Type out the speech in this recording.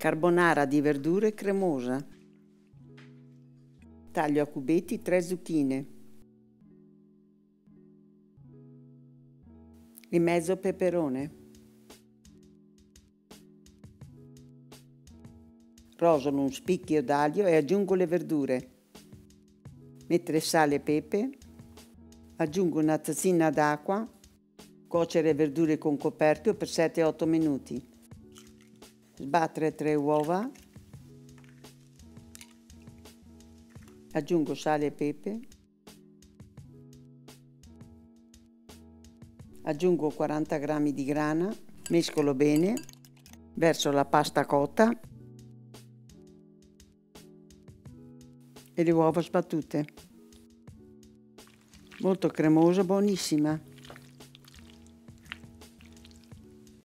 Carbonara di verdure cremosa. Taglio a cubetti tre zucchine. E mezzo peperone. Rosolo un spicchio d'aglio e aggiungo le verdure. Mettere sale e pepe. Aggiungo una tazzina d'acqua. Cuocere verdure con coperchio per 7-8 minuti sbattere tre uova, aggiungo sale e pepe, aggiungo 40 g di grana, mescolo bene, verso la pasta cotta e le uova sbattute. Molto cremosa, buonissima.